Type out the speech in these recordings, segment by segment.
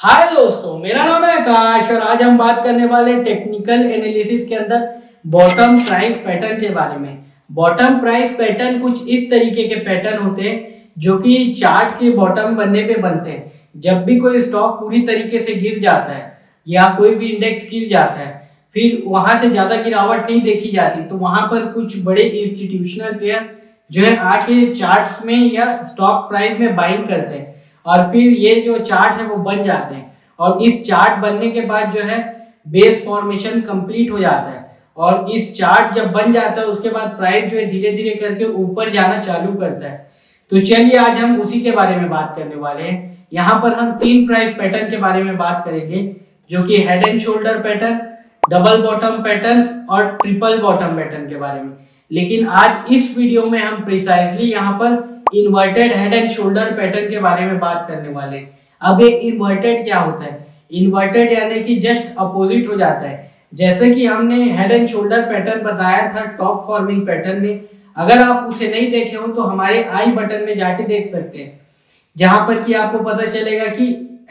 हाय दोस्तों, मेरा नाम है आकाश और आज हम बात करने वाले टेक्निकल एनालिसिस के अंदर बॉटम प्राइस पैटर्न के बारे में। बॉटम प्राइस पैटर्न कुछ इस तरीके के पैटर्न होते हैं जो कि चार्ट के बॉटम बनने पे बनते हैं। जब भी कोई स्टॉक पूरी तरीके से गिर जाता है या कोई भी इंडेक्स गिर जाता है, फिर वहाँ से ज़्यादा गिरावट नहीं देखी जाती तो वहाँ पर कुछ बड़े इंस्टीट्यूशनल प्लेयर जो है आके चार्ट में या स्टॉक प्राइस में बाइंग करते हैं। और फिर ये जो चार्ट है वो बन जाते हैं। और इस चार्ट बनने के बाद जो है बेस फॉर्मेशन कंप्लीट हो जाता है। और इस चार्ट जब बन जाता है, उसके बाद प्राइस जो है धीरे धीरे करके ऊपर जाना चालू करता है। तो चलिए आज हम उसी के बारे में बात करने वाले हैं। यहाँ पर हम तीन प्राइस पैटर्न के बारे में बात करेंगे, जो कि head and shoulder pattern double bottom pattern और ट्रिपल बॉटम पैटर्न के बारे में। लेकिन आज इस वीडियो में हम प्रिसाइजली यहाँ पर inverted head and shoulder pattern के बारे में बात करने वाले। अब ये इन्वर्टेड क्या होता है? इन्वर्टेड यानी कि जस्ट अपोजिट हो जाता है। जैसे कि हमने हेड एंड शोल्डर पैटर्न बताया था टॉप फॉर्मिंग पैटर्न में। अगर आप उसे नहीं देखे हो तो हमारे आई बटन में जाके देख सकते हैं। जहाँ पर कि आपको पता चलेगा कि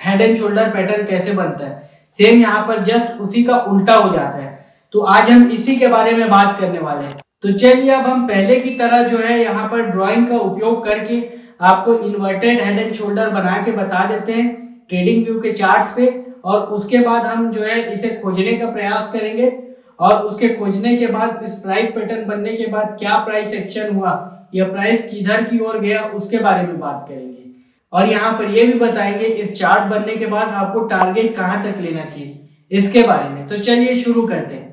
हेड एंड शोल्डर पैटर्न कैसे बनता है। सेम यहाँ पर जस्ट उसी का उल्टा हो जाता है। तो आज हम इसी के बारे में बात करने वाले हैं। तो चलिए अब हम पहले की तरह जो है यहाँ पर ड्राइंग का उपयोग करके आपको इन्वर्टेड हेड एंड शोल्डर बना के बता देते हैं ट्रेडिंग व्यू के चार्ट्स पे और उसके बाद हम जो है इसे खोजने का प्रयास करेंगे और उसके खोजने के बाद इस प्राइस पैटर्न बनने के बाद क्या प्राइस एक्शन हुआ, या प्राइस किधर की ओर गया, उसके बारे में बात करेंगे। और यहाँ पर यह भी बताएँगे, इस चार्ट बनने के बाद आपको टारगेट कहाँ तक लेना चाहिए, इसके बारे में। तो चलिए शुरू करते हैं।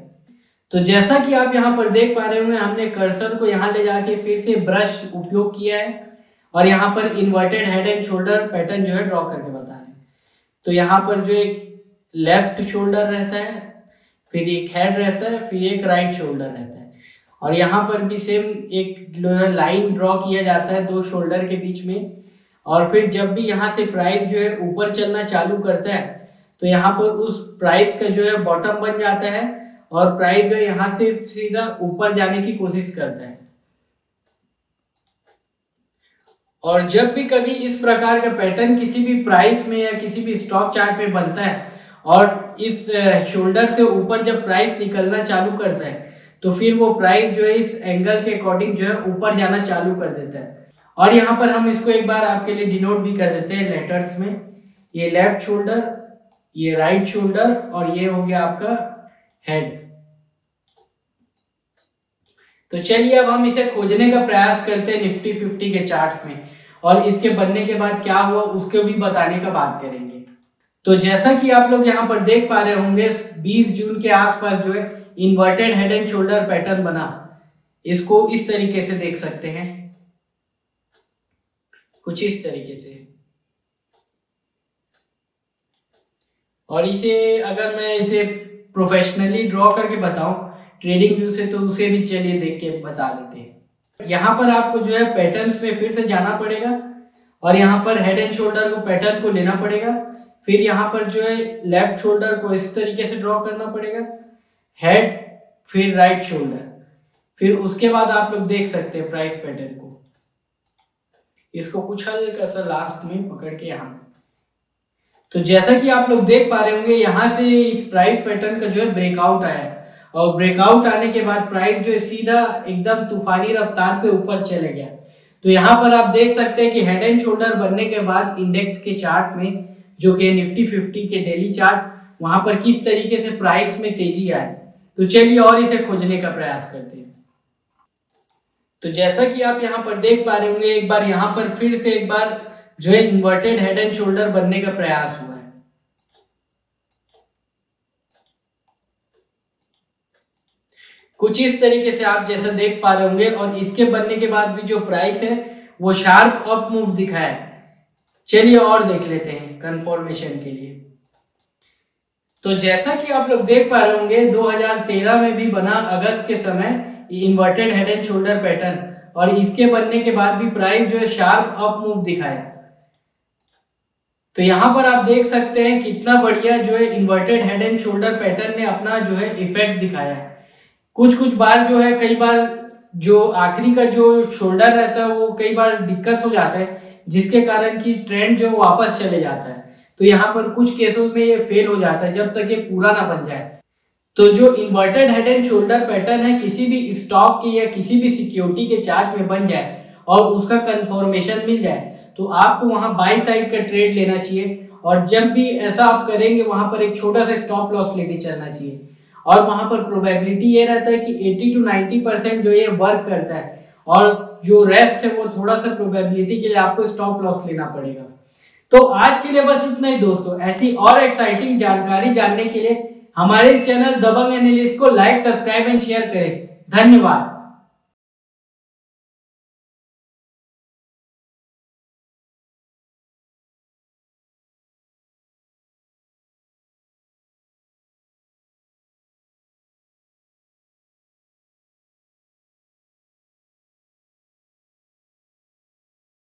तो जैसा कि आप यहाँ पर देख पा रहे होंगे, हमने कर्सर को यहाँ ले जाके फिर से ब्रश उपयोग किया है और यहाँ पर inverted head and shoulder pattern जो है ड्रॉ करके बता रहे तो यहाँ पर जो एक लेफ़्ट शोल्डर रहता है, फिर एक हेड रहता है, फिर एक राइट शोल्डर रहता है। और यहाँ पर भी सेम एक लाइन ड्रॉ किया जाता है दो शोल्डर के बीच में। और फिर जब भी यहाँ से प्राइस जो है ऊपर चलना चालू करता है तो यहाँ पर उस प्राइस का जो है बॉटम बन जाता है। और प्राइस जो यहाँ से सीधा ऊपर जाने की कोशिश करता है। और जब भी कभी इस प्रकार का पैटर्न किसी भी प्राइस में या किसी भी स्टॉक चार्ट में बनता है और इस शोल्डर से ऊपर जब प्राइस निकलना चालू करता है तो फिर वो प्राइस जो है इस एंगल के अकॉर्डिंग जो है ऊपर जाना चालू कर देता है। और यहाँ पर हम इसको एक बार आपके लिए डिनोट भी कर देते हैं लेटर्स में। ये लेफ़्ट शोल्डर ये राइट शोल्डर और ये हो गया आपका हेड तो चलिए अब हम इसे खोजने का प्रयास करते हैं निफ्टी फिफ्टी के चार्ट में। और इसके बनने के बाद क्या हुआ, उसको भी बताने का बात करेंगे। तो जैसा कि आप लोग यहाँ पर देख पा रहे होंगे 20 जून के आसपास जो है inverted head and shoulder pattern बना। इसको इस तरीके से देख सकते हैं। कुछ इस तरीके से। और इसे अगर मैं इसे प्रोफेशनली ड्रॉ करके बताऊँ ट्रेडिंग व्यू से तो उसे भी चलिए देख के बता देते हैं। यहाँ पर आपको जो है पैटर्न्स में फिर से जाना पड़ेगा और यहाँ पर हेड एंड शोल्डर को पैटर्न को लेना पड़ेगा। फिर यहाँ पर जो है लेफ़्ट शोल्डर को इस तरीके से ड्रॉ करना पड़ेगा। हेड फिर राइट शोल्डर फिर उसके बाद आप लोग देख सकते हैं प्राइस पैटर्न को। इसको कुछ हल्का सा लास्ट में पकड़ के यहाँ। तो जैसा कि आप लोग देख पा रहे होंगे, यहाँ से इस प्राइस पैटर्न का जो है ब्रेकआउट आया और ब्रेकआउट आने के बाद प्राइस जो है सीधा एकदम तूफानी रफ्तार से ऊपर चले गया। तो यहाँ पर आप देख सकते हैं कि हेड एंड शोल्डर बनने के बाद इंडेक्स के चार्ट में, जो कि निफ्टी फिफ्टी के डेली चार्ट वहाँ पर किस तरीके से प्राइस में तेज़ी आए। तो चलिए और इसे खोजने का प्रयास करते हैं। तो जैसा कि आप यहाँ पर देख पा रहे होंगे, एक बार यहाँ पर फिर से एक बार जो है इन्वर्टेड हेड एंड शोल्डर बनने का प्रयास हुआ है। कुछ इस तरीके से आप जैसा देख पा रहे होंगे और इसके बनने के बाद भी जो प्राइस है, वो शार्प अप मूव दिखा है। चलिए और देख लेते हैं कंफर्मेशन के लिए। तो जैसा कि आप लोग देख पा रहे होंगे 2013 में भी बना अगस्त के समय inverted head and shoulder pattern और इसके बनने के बाद भी प्राइस जो है शार्प अप मूव दिखाया तो यहाँ पर आप देख सकते हैं कितना बढ़िया जो है inverted head and shoulder pattern ने अपना जो है इफ़ेक्ट दिखाया है। कुछ कुछ बार जो है कई बार जो आखिरी का जो शोल्डर रहता है वो कई बार दिक्कत हो जाता है, जिसके कारण की ट्रेंड जो वापस चले जाता है। तो यहाँ पर कुछ केसों में ये फेल हो जाता है जब तक ये पूरा ना बन जाए। तो जो inverted head and shoulder pattern है, किसी भी स्टॉक के या किसी भी सिक्योरिटी के चार्ट में बन जाए और उसका कंफर्मेशन मिल जाए। तो आपको वहाँ बाई साइड का ट्रेड लेना चाहिए और जब भी ऐसा आप करेंगे, वहाँ पर एक छोटा सा स्टॉप लॉस लेके चलना चाहिए। और वहाँ पर प्रोबेबिलिटी ये रहता है कि 80 टू 90 परसेंट जो ये वर्क करता है और जो रेस्ट है वो थोड़ा सा प्रोबेबिलिटी के लिए आपको स्टॉप लॉस लेना पड़ेगा। तो आज के लिए बस इतना ही दोस्तों। ऐसी और एक्साइटिंग जानकारी जानने के लिए हमारे चैनल दबंग एनालिस्ट को लाइक सब्सक्राइब एंड शेयर करें। धन्यवाद।